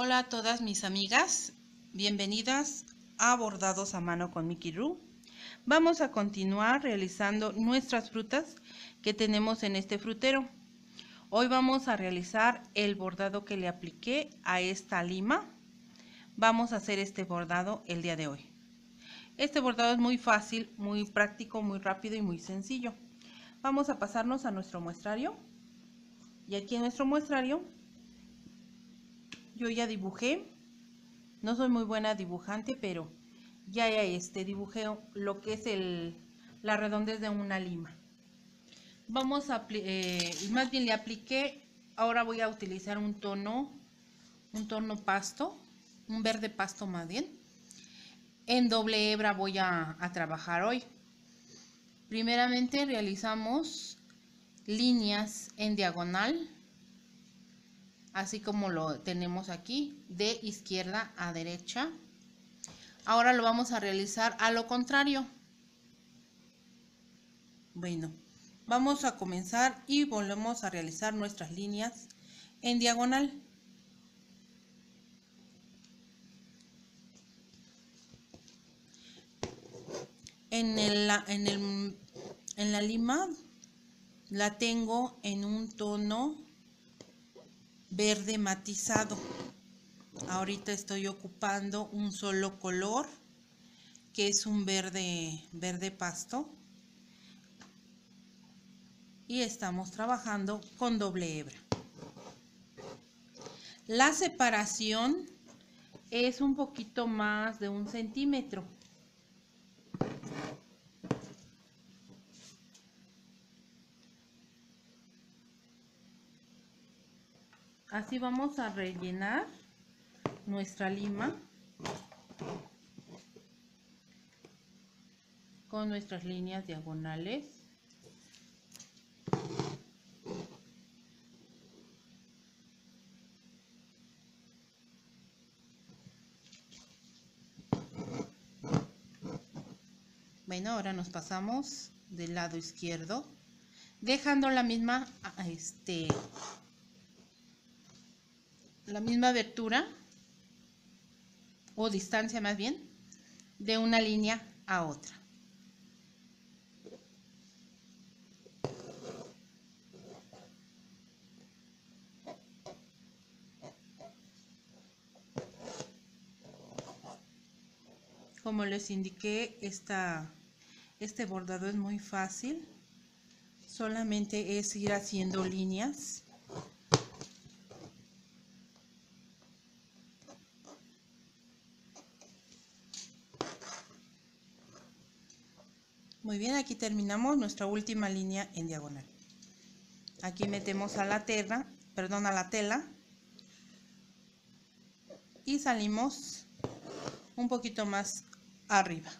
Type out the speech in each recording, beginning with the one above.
Hola a todas mis amigas, bienvenidas a Bordados a Mano con Mickey Ru. Vamos a continuar realizando nuestras frutas que tenemos en este frutero. Hoy vamos a realizar el bordado que le apliqué a esta lima. Vamos a hacer este bordado el día de hoy. Este bordado es muy fácil, muy práctico, muy rápido y muy sencillo. Vamos a pasarnos a nuestro muestrario. Y aquí en nuestro muestrario yo ya dibujé. No soy muy buena dibujante, pero ya este, dibujé lo que es el, la redondez de una lima. Vamos a, eh, más bien le apliqué, ahora voy a utilizar un tono, un tono pasto, un verde pasto más bien. En doble hebra voy a, a trabajar hoy. Primeramente realizamos líneas en diagonal así como lo tenemos aquí, de izquierda a derecha. Ahora lo vamos a realizar a lo contrario. Bueno, vamos a comenzar y volvemos a realizar nuestras líneas en diagonal. En, en, en la lima la tengo en un tono verde matizado. Ahorita estoy ocupando un solo color, que es un verde, verde pasto. Y estamos trabajando con doble hebra. La separación es un poquito más de un centímetro. Así vamos a rellenar nuestra lima con nuestras líneas diagonales. Bueno, ahora nos pasamos del lado izquierdo, dejando la misma este, la misma abertura o distancia más bien de una línea a otra. Como les indiqué, esta, este bordado es muy fácil. Solamente es ir haciendo líneas Muy bien, aquí terminamos nuestra última línea en diagonal. Aquí metemos a la tela, perdón, a la tela y salimos un poquito más arriba.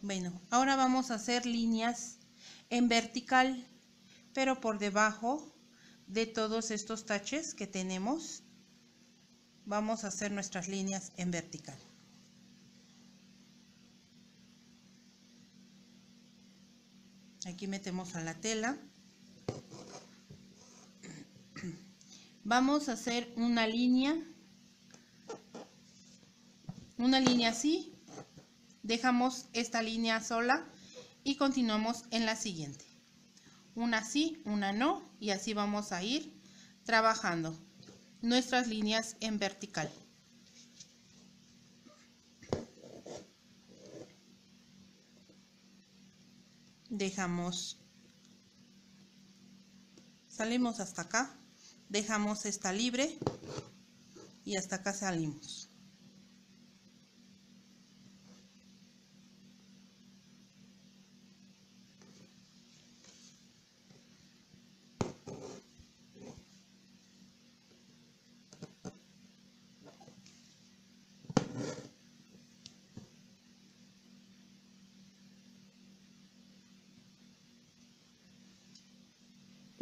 Bueno, ahora vamos a hacer líneas en vertical, pero por debajo de todos estos taches que tenemos, vamos a hacer nuestras líneas en vertical. Aquí metemos a la tela. Vamos a hacer una línea. Una línea así. Dejamos esta línea sola y continuamos en la siguiente. Una sí, una no y así vamos a ir trabajando nuestras líneas en vertical dejamos, salimos hasta acá, dejamos esta libre y hasta acá salimos.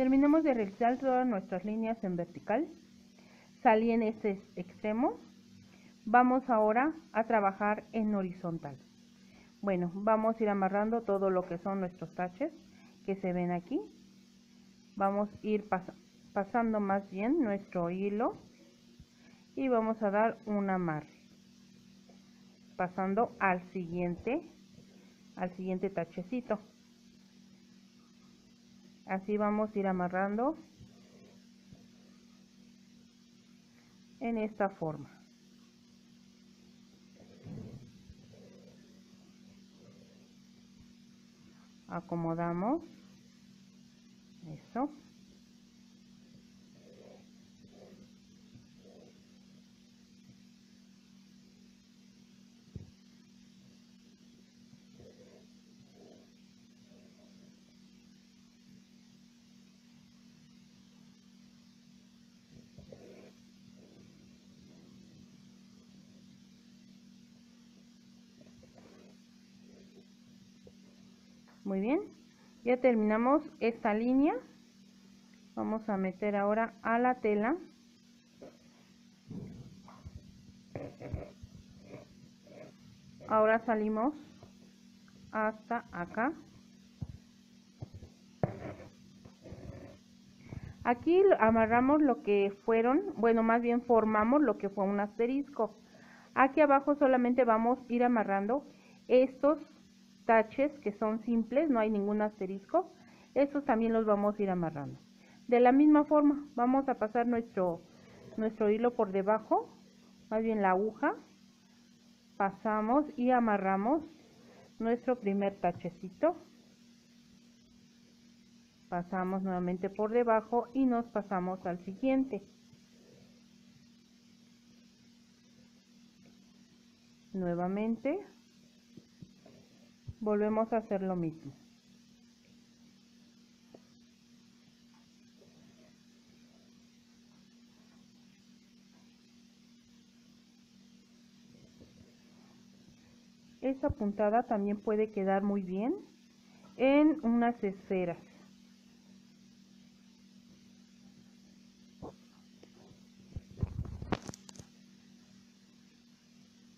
Terminamos de realizar todas nuestras líneas en vertical. Salí en este extremo. Vamos ahora a trabajar en horizontal. Bueno, vamos a ir amarrando todo lo que son nuestros taches que se ven aquí. Vamos a ir pasando más bien nuestro hilo y vamos a dar un amarre pasando al siguiente al siguiente tachecito así vamos a ir amarrando en esta forma. Acomodamos. Eso muy bien. Ya terminamos esta línea. Vamos a meter ahora a la tela. Ahora salimos hasta acá. Aquí amarramos lo que fueron bueno más bien formamos lo que fue un asterisco. Aquí abajo solamente vamos a ir amarrando estos taches que son simples, no hay ningún asterisco, estos también los vamos a ir amarrando. De la misma forma, vamos a pasar nuestro, nuestro hilo por debajo, más bien la aguja, pasamos y amarramos nuestro primer tachecito. Pasamos nuevamente por debajo y nos pasamos al siguiente. Nuevamente volvemos a hacer lo mismo. Esta puntada también puede quedar muy bien en unas esferas.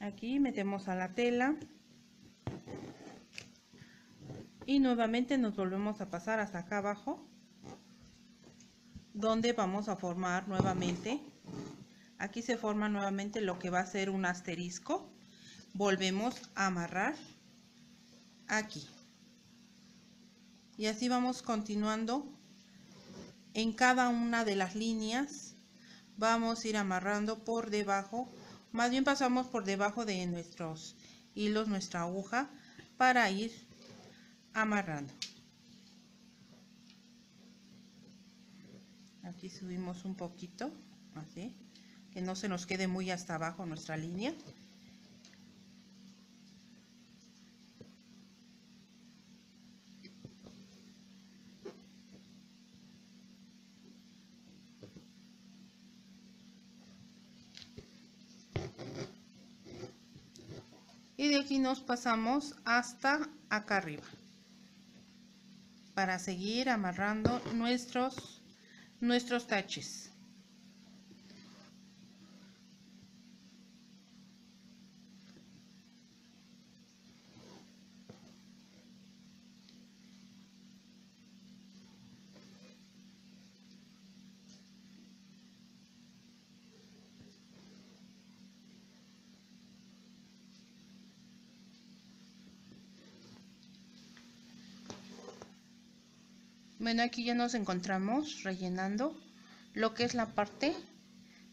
Aquí metemos a la tela y nuevamente nos volvemos a pasar hasta acá abajo donde vamos a formar nuevamente aquí se forma nuevamente lo que va a ser un asterisco volvemos a amarrar aquí. Y así vamos continuando en cada una de las líneas vamos a ir amarrando por debajo más bien pasamos por debajo de nuestros hilos nuestra aguja para ir amarrando. Aquí subimos un poquito, así, que no se nos quede muy hasta abajo nuestra línea. y de aquí nos pasamos hasta acá arriba para seguir amarrando nuestros, nuestros taches. Bueno, aquí ya nos encontramos rellenando lo que es la parte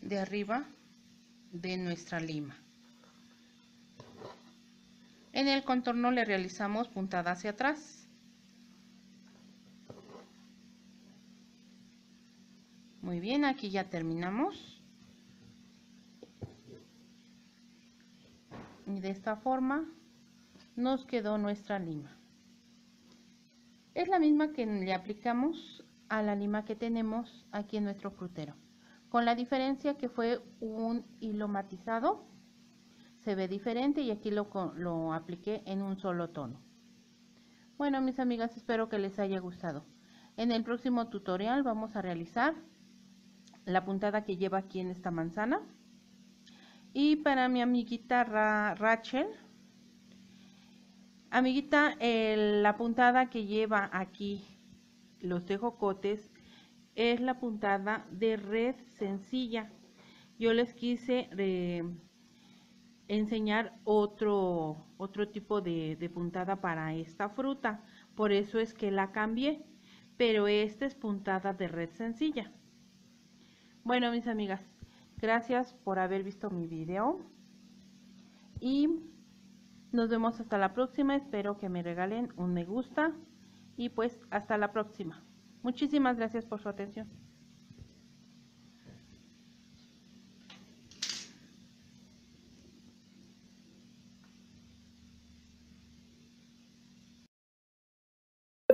de arriba de nuestra lima. En el contorno le realizamos puntada hacia atrás. Muy bien, aquí ya terminamos. Y de esta forma nos quedó nuestra lima. Es la misma que le aplicamos a la lima que tenemos aquí en nuestro frutero. Con la diferencia que fue un hilo matizado. Se ve diferente y aquí lo, lo apliqué en un solo tono. Bueno, mis amigas, espero que les haya gustado. En el próximo tutorial vamos a realizar la puntada que lleva aquí en esta manzana. Y para mi amiguita Rachel, Amiguita, la puntada que lleva aquí los tejocotes es la puntada de red sencilla. Yo les quise eh, enseñar otro, otro tipo de, de puntada para esta fruta, por eso es que la cambié, pero esta es puntada de red sencilla. Bueno, mis amigas, gracias por haber visto mi video y nos vemos hasta la próxima. Espero que me regalen un me gusta y pues hasta la próxima. Muchísimas gracias por su atención.